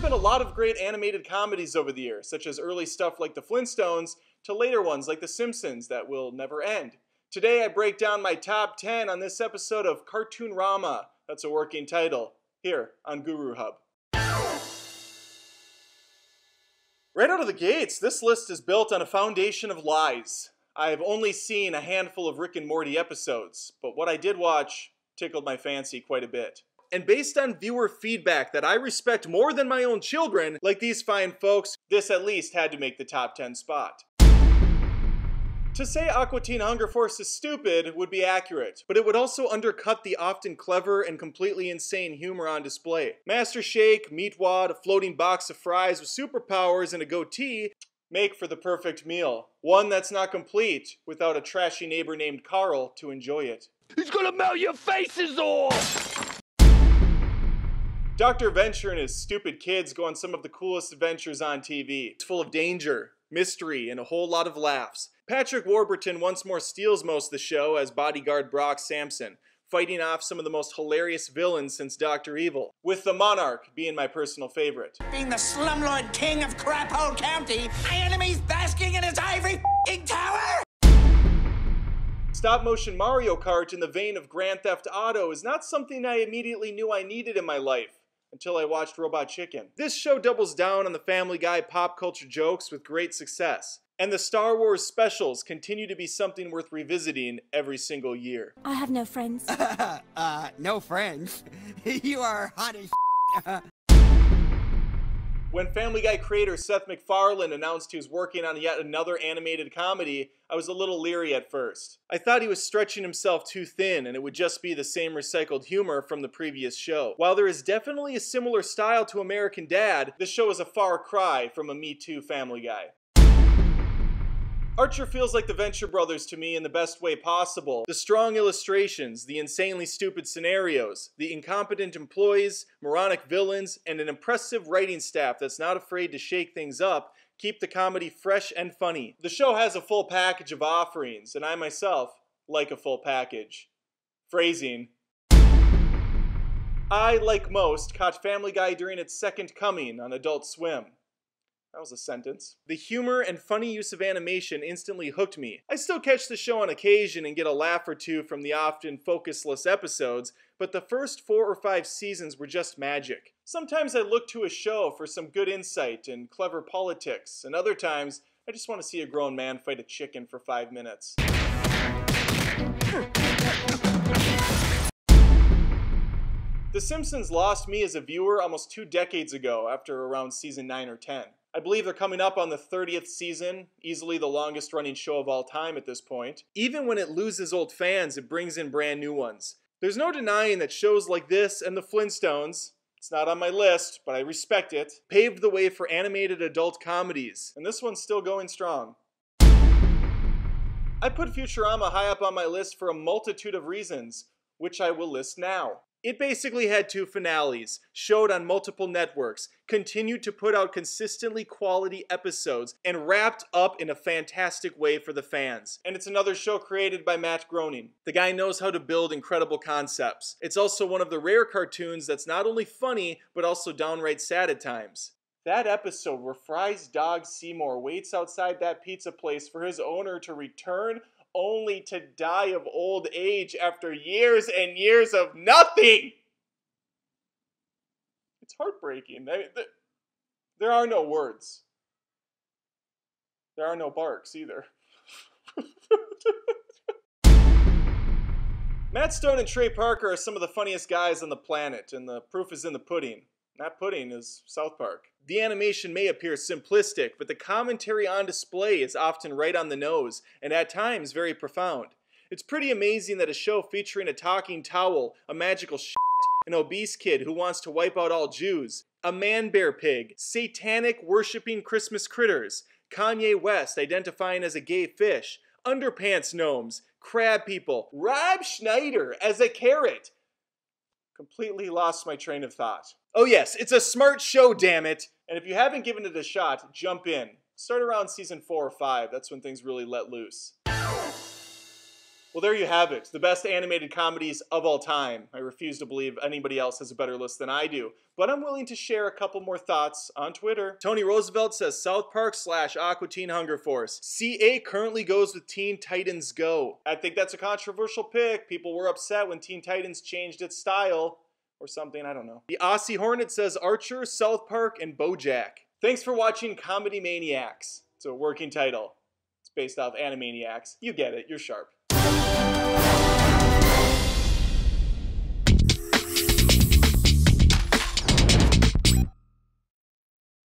have been a lot of great animated comedies over the years, such as early stuff like The Flintstones to later ones like The Simpsons that will never end. Today I break down my top 10 on this episode of Cartoon Rama. That's a working title. Here on Guru Hub. Right out of the gates, this list is built on a foundation of lies. I've only seen a handful of Rick and Morty episodes, but what I did watch tickled my fancy quite a bit. And based on viewer feedback that I respect more than my own children, like these fine folks, this at least had to make the top 10 spot. To say Aqua Teen Hunger Force is stupid would be accurate, but it would also undercut the often clever and completely insane humor on display. Master Shake, Meatwad, a floating box of fries with superpowers and a goatee make for the perfect meal. One that's not complete without a trashy neighbor named Carl to enjoy it. He's gonna melt your faces off! Dr. Venture and his stupid kids go on some of the coolest adventures on TV. It's full of danger, mystery, and a whole lot of laughs. Patrick Warburton once more steals most of the show as bodyguard Brock Sampson, fighting off some of the most hilarious villains since Dr. Evil, with the Monarch being my personal favorite. Being the slumlord king of Craphole County, my enemy's basking in his ivory tower! Stop motion Mario Kart in the vein of Grand Theft Auto is not something I immediately knew I needed in my life until I watched Robot Chicken. This show doubles down on the Family Guy pop culture jokes with great success. And the Star Wars specials continue to be something worth revisiting every single year. I have no friends. uh, no friends. you are hot as When Family Guy creator Seth MacFarlane announced he was working on yet another animated comedy, I was a little leery at first. I thought he was stretching himself too thin and it would just be the same recycled humor from the previous show. While there is definitely a similar style to American Dad, this show is a far cry from a Me Too Family Guy. Archer feels like the Venture Brothers to me in the best way possible. The strong illustrations, the insanely stupid scenarios, the incompetent employees, moronic villains, and an impressive writing staff that's not afraid to shake things up keep the comedy fresh and funny. The show has a full package of offerings, and I myself like a full package. Phrasing. I, like most, caught Family Guy during its second coming on Adult Swim. That was a sentence. The humor and funny use of animation instantly hooked me. I still catch the show on occasion and get a laugh or two from the often focusless episodes, but the first four or five seasons were just magic. Sometimes I look to a show for some good insight and clever politics, and other times I just want to see a grown man fight a chicken for five minutes. The Simpsons lost me as a viewer almost two decades ago after around season 9 or 10. I believe they're coming up on the 30th season, easily the longest running show of all time at this point. Even when it loses old fans, it brings in brand new ones. There's no denying that shows like this and The Flintstones, it's not on my list, but I respect it, paved the way for animated adult comedies, and this one's still going strong. I put Futurama high up on my list for a multitude of reasons, which I will list now. It basically had two finales, showed on multiple networks, continued to put out consistently quality episodes, and wrapped up in a fantastic way for the fans. And it's another show created by Matt Groening. The guy knows how to build incredible concepts. It's also one of the rare cartoons that's not only funny, but also downright sad at times. That episode where Fry's dog Seymour waits outside that pizza place for his owner to return only to die of old age after years and years of nothing. It's heartbreaking. There are no words. There are no barks either. Matt Stone and Trey Parker are some of the funniest guys on the planet, and the proof is in the pudding. That pudding is South Park. The animation may appear simplistic, but the commentary on display is often right on the nose, and at times very profound. It's pretty amazing that a show featuring a talking towel, a magical shit, an obese kid who wants to wipe out all Jews, a man bear pig, satanic worshipping Christmas critters, Kanye West identifying as a gay fish, underpants gnomes, crab people, Rob Schneider as a carrot. Completely lost my train of thought. Oh, yes, it's a smart show, damn it. And if you haven't given it a shot, jump in. Start around season four or five. That's when things really let loose. Well, there you have it. The best animated comedies of all time. I refuse to believe anybody else has a better list than I do, but I'm willing to share a couple more thoughts on Twitter. Tony Roosevelt says South Park slash Aqua Teen Hunger Force. CA currently goes with Teen Titans Go. I think that's a controversial pick. People were upset when Teen Titans changed its style or something, I don't know. The Aussie Hornet says Archer, South Park, and Bojack. Thanks for watching Comedy Maniacs. It's a working title. It's based off Animaniacs. You get it, you're sharp. Thank you.